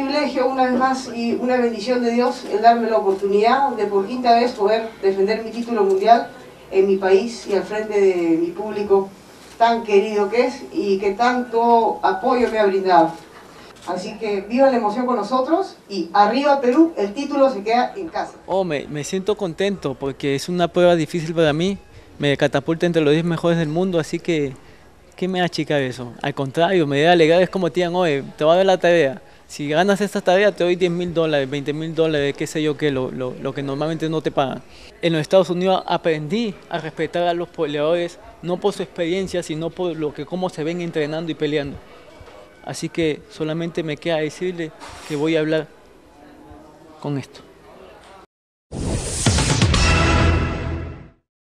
Privilegio una vez más y una bendición de Dios el darme la oportunidad de por quinta vez poder defender mi título mundial en mi país y al frente de mi público tan querido que es y que tanto apoyo me ha brindado. Así que viva la emoción con nosotros y arriba Perú, el título se queda en casa. Oh, me, me siento contento porque es una prueba difícil para mí. Me catapulta entre los 10 mejores del mundo, así que ¿qué me achica eso? Al contrario, me da alegrar, es como te digan, oye, te voy a dar la tarea. Si ganas esta tarea te doy 10 mil dólares, 20 mil dólares, qué sé yo qué, lo, lo, lo, que normalmente no te pagan. En los Estados Unidos aprendí a respetar a los peleadores, no por su experiencia, sino por lo que cómo se ven entrenando y peleando. Así que solamente me queda decirle que voy a hablar con esto.